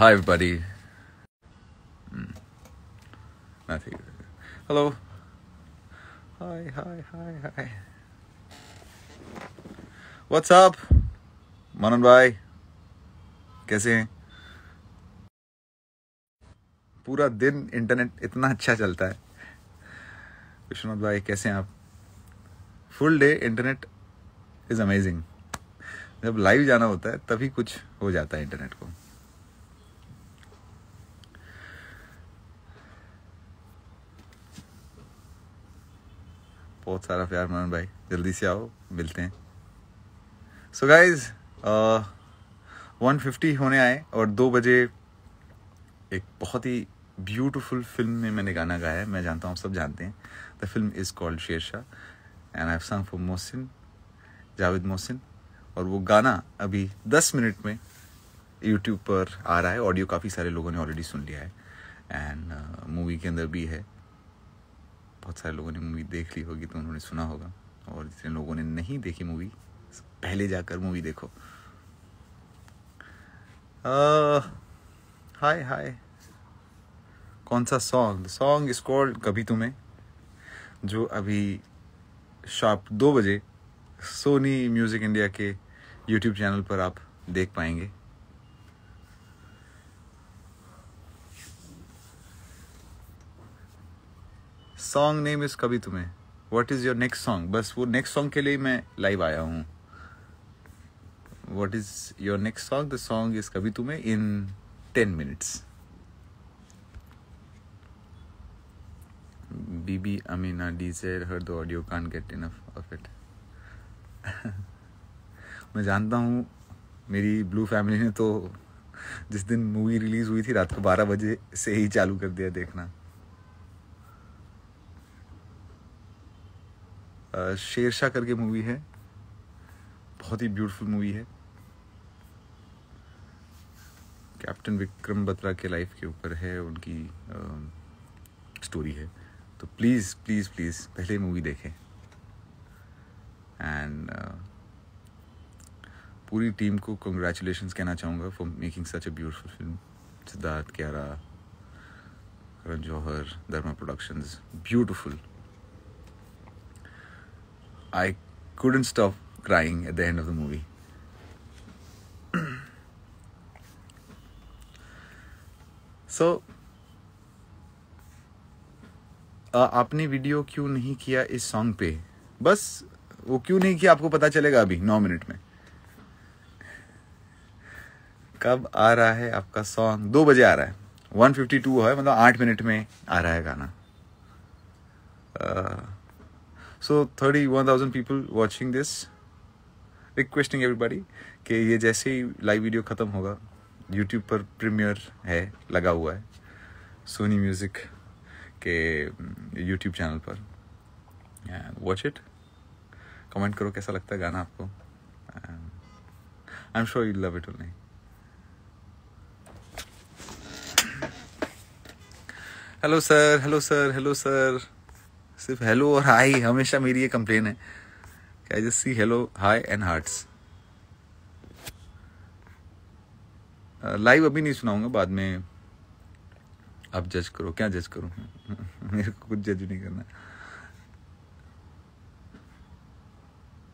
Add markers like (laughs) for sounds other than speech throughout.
Hi, everybody. Hmm. Nothing. Hello. Hi, hi, hi, hi. What's up? मनन भाई कैसे हैं पूरा दिन इंटरनेट इतना अच्छा चलता है विश्वनाथ भाई कैसे हैं आप full day internet is amazing जब लाइव जाना होता है तभी कुछ हो जाता है इंटरनेट को बहुत सारा प्यार मनन भाई। जल्दी से आओ मिलते हैं। सो गाइज़ वन फिफ्टी होने आए और दो बजे एक बहुत ही ब्यूटीफुल फ़िल्म में मैंने गाना गाया है। मैं जानता हूँ सब जानते हैं। The film is called Shershaah and I song for Mohsin Javed Mohsin और वो गाना अभी दस मिनट में यूट्यूब पर आ रहा है। ऑडियो काफ़ी सारे लोगों ने ऑलरेडी सुन लिया है। एंड मूवी uh, के अंदर भी है। बहुत सारे लोगों ने मूवी देख ली होगी तो उन्होंने सुना होगा। और जितने लोगों ने नहीं देखी मूवी पहले जाकर मूवी देखो। हाय हाय कौन सा सॉन्ग सॉन्ग इज़ कॉल्ड कभी तुम्हें, जो अभी शार्प दो बजे सोनी म्यूज़िक इंडिया के यूट्यूब चैनल पर आप देख पाएँगे। सॉन्ग नेम इज़ कभी तुम्हें what is your next song बस वो नेक्स्ट सॉन्ग के लिए मैं लाइव आया हूँ। What is your next song the song is कभी तुम्हें in ten minutes Bibi Amina desire her the audio can get enough of it मैं जानता हूँ, मेरी ब्लू फैमिली ने तो जिस दिन मूवी रिलीज़ हुई थी, रात को बारह बजे से ही चालू कर दिया देखना। शेरशाह करके मूवी है। बहुत ही ब्यूटीफुल मूवी है। कैप्टन विक्रम बत्रा के लाइफ के ऊपर है उनकी आ, स्टोरी है। तो प्लीज़ प्लीज़ प्लीज़ पहले मूवी देखें। एंड पूरी टीम को कंग्रेचुलेशन कहना चाहूँगा for making such a beautiful film Siddharth Kiara Karan Johar Dharma productions beautiful I couldn't stop crying at the end of the movie. (clears throat) so आपने video क्यों नहीं किया इस सॉन्ग पे? बस वो क्यों नहीं किया आपको पता चलेगा अभी नौ मिनट में। कब आ रहा है आपका सॉन्ग दो बजे आ रहा है। वन फिफ्टी टू है मतलब आठ मिनट में आ रहा है गाना। uh, so thirty one thousand people watching this requesting everybody कि ये जैसे ही लाइव वीडियो ख़त्म होगा यूट्यूब पर प्रीमियर है, लगा हुआ है सोनी म्यूज़िक के यूट्यूब चैनल पर। वॉच इट कमेंट करो कैसा लगता है गाना आपको। I am sure you love it नहीं। Hello sir hello sir hello sir सिर्फ़ हेलो और हाई हमेशा मेरी ये कंप्लेन है I just see hello hi and hearts live अभी नहीं सुनाऊँगा बाद में आप जज करो क्या जज करूँ मेरे को कुछ जज नहीं करना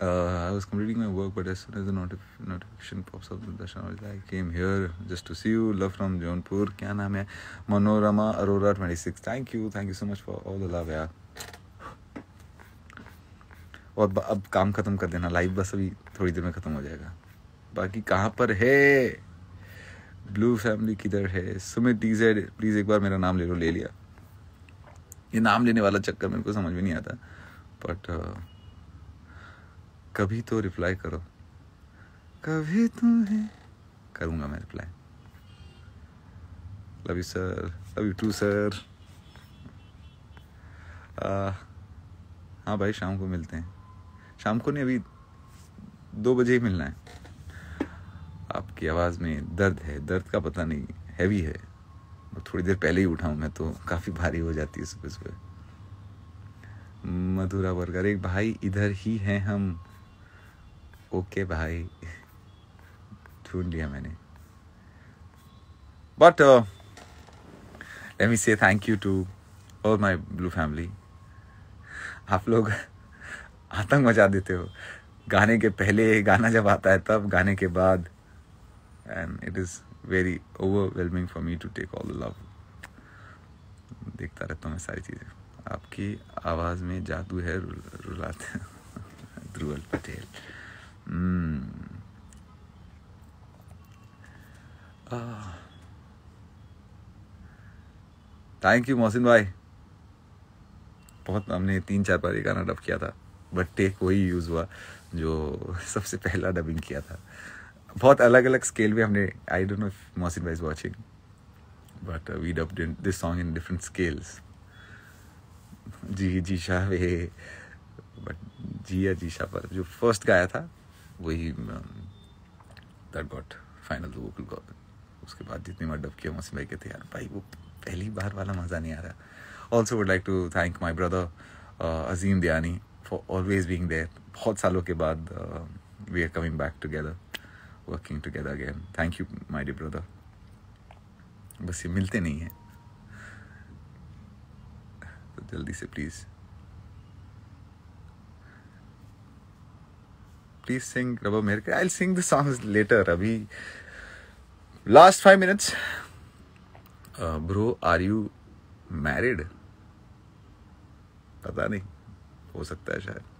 Uh, I was completing my work, but as soon as the notif- notification pops up, Darshan was like, I came here just to see you. Love from Jaunpur. क्या नाम है Manorama Arora 26. Thank you, thank you so much for all the love, यार. और अब काम खत्म कर देना लाइव बस अभी थोड़ी देर में खत्म हो जाएगा। बाकी कहाँ पर है? ब्लू फैमिली किधर है? सुमित डीजेड प्लीज़ एक बार मेरा नाम ले लो ले लिया। ये नाम लेने वाला चक्कर मेरे को समझ में नहीं आता बट uh, कभी तो रिप्लाई करो। कभी तुम्हें करूँगा मैं reply love you sir love you too sir हाँ भाई शाम को मिलते हैं। शाम को नहीं, अभी दो बजे ही मिलना है। आपकी आवाज़ में दर्द है। दर्द का पता नहीं हैवी है। थोड़ी देर पहले ही उठाऊँ मैं तो काफ़ी भारी हो जाती है सुबह सुबह। मधुरा वर्गर एक भाई इधर ही हैं हम। ओके भाई। ढूंढ लिया मैंने। But let me say thank you to all my blue family. आप लोग आतंक मचा देते हो। गाने के पहले गाना जब आता है, तब गाने के बाद and it is very overwhelming for me to take all love देखता रहता हूँ मैं सारी चीज़ें। आपकी आवाज़ में जादू है रुलाते (laughs) ध्रुवल पटेल। थैंक यू मोहसिन भाई। बहुत हमने तीन चार बार ये गाना डब किया था। बट टेक वही यूज़ हुआ, जो सबसे पहला डबिंग किया था। बहुत अलग अलग स्केल में हमने आई डोंट नो मोहसिन भाई is watching but we dubbed this song in different scales G G Shah way but G या जी शाह पर, जो फ़र्स्ट गाया था, वही that got final the vocal got उसके बाद जितनी बार डब किया मोहसिन भाई कहते, यार भाई, वो पहली बार वाला मज़ा नहीं आ रहा. Also would like to thank my brother Azeem Dayani for always being there बहुत सालों के बाद we are coming back together working together again thank you my dear brother बस ये मिलते नहीं हैं। तो जल्दी से प्लीज़ प्लीज़ सिंग रबा मेरे के I sing the songs later अभी। Last five minutes bro are you married पता नहीं। हो सकता है शायद।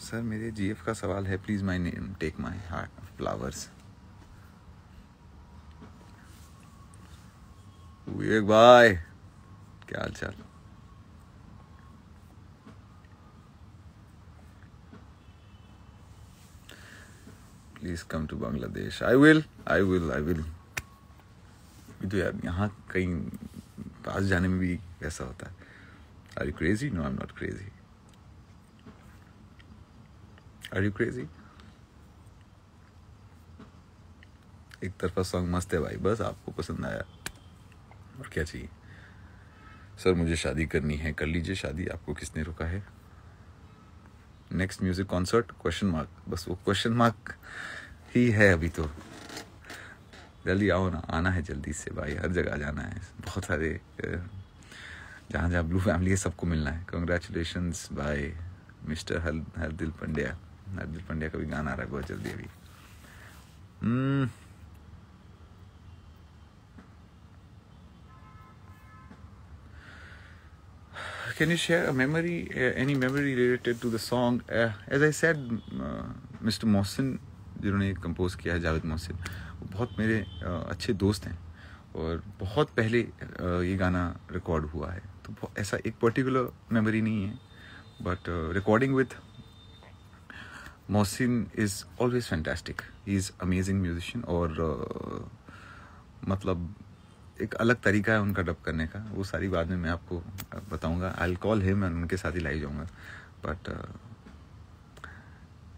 सर, मेरे जीएफ का सवाल है please my name take my heart flowers Vivek भाई क्या हाल चाल please come to Bangladesh I will I will I will तो यार, यहाँ कहीं पास जाने में भी ऐसा होता है। Are you crazy no I am not crazy are you crazy एक तरफा सॉन्ग मस्त है भाई, बस आपको पसंद आया। और क्या चाहिए? सर मुझे शादी करनी है, कर लीजिए शादी, आपको किसने रोका है? Next music concert question mark बस वो क्वेश्चन मार्क ही है अभी तो। जल्दी आओ ना आना है जल्दी से भाई हर जगह जाना है बहुत सारे जहाँ जहाँ ब्लू फैमिली है सबको मिलना है congratulation by mister Har Hardil Pandya Hardil Pandya का भी गाना आ रहा है बहुत जल्दी अभी hmm. can you share a memory, uh, any memory related to the song? Uh, as I uh, जिन्होंने कंपोज किया है जावेद मोहसिन बहुत मेरे अच्छे दोस्त हैं और बहुत पहले ये गाना रिकॉर्ड हुआ है। तो ऐसा एक पर्टिकुलर मेमोरी नहीं है but recording with Mohsin is always fantastic he is amazing musician और मतलब एक अलग तरीका है उनका डब करने का। वो सारी बाद में मैं आपको बताऊँगा। आई कॉल है मैं उनके साथ ही लाई जाऊँगा। बट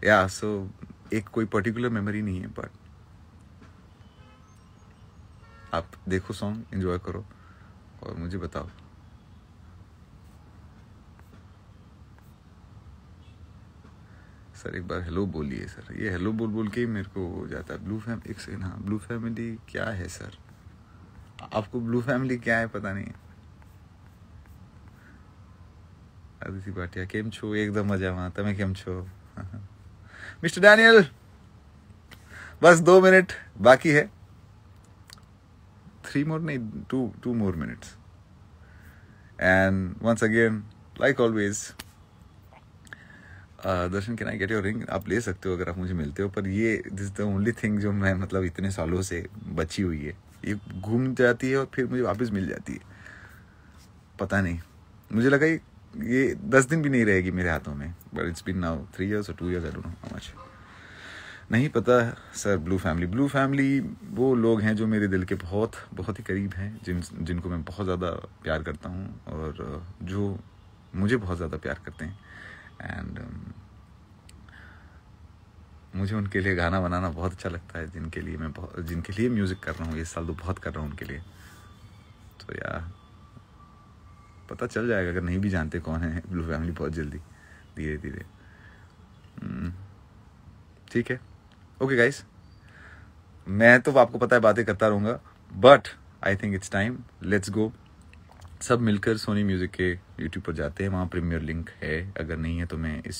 या सो एक कोई पर्टिकुलर मेमोरी नहीं है बट आप देखो सॉन्ग एंजॉय करो और मुझे बताओ सर एक बार हेलो बोलिए सर ये हेलो बोल बोल के ही मेरे को हो जाता है ब्लू फैम एक सेकेंड हाँ ब्लू फैमिली क्या है सर आपको ब्लू फैमिली क्या है पता नहीं આદિત્ય ભાટિયા કેમ છો એકદમ મજામાં તમે કેમ છો (laughs) मिस्टर डैनियल बस दो मिनट बाकी है थ्री मोर नहीं two two more minutes and once again like always Darshan can I get your ring आप ले सकते हो अगर आप मुझे मिलते हो, पर ये दिस द ओनली थिंग जो मैं मतलब इतने सालों से बची हुई है। ये घूम जाती है और फिर मुझे वापस मिल जाती है। पता नहीं। मुझे लगा ये दस दिन भी नहीं रहेगी मेरे हाथों में but it's been now three years और two years I don't know how much नहीं पता sir blue family blue family वो लोग हैं जो मेरे दिल के बहुत बहुत ही करीब हैं जिन जिनको मैं बहुत ज़्यादा प्यार करता हूँ और जो मुझे बहुत ज़्यादा प्यार करते हैं। एंड um, मुझे उनके लिए गाना बनाना बहुत अच्छा लगता है जिनके लिए मैं बहुत जिनके लिए म्यूज़िक कर रहा हूँ इस साल तो बहुत कर रहा हूँ उनके लिए। तो यार पता चल जाएगा अगर नहीं भी जानते कौन है ब्लू फैमिली बहुत जल्दी धीरे धीरे हम्म, ठीक है। ओके गाइस मैं तो आपको पता है बातें करता रहूँगा but I think it's time let's go सब मिलकर सोनी म्यूज़िक के यूट्यूब पर जाते हैं। वहाँ प्रीमियर लिंक है। अगर नहीं है तो मैं इस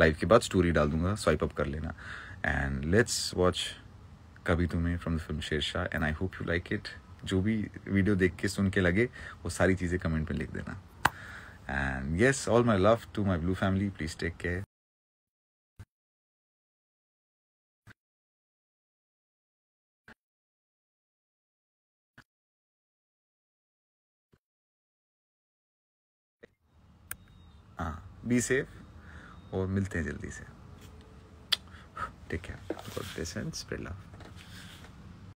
लाइव के बाद स्टोरी डाल दूँगा। स्वाइप अप कर लेना। एंड लेट्स वॉच कभी तुम्हें from the film Shershaah and I hope you like it जो भी वीडियो देख के सुन के लगे, वो सारी चीज़ें कमेंट में लिख देना। And yes all my love to my blue family please take care be safe और मिलते हैं जल्दी से। ठीक है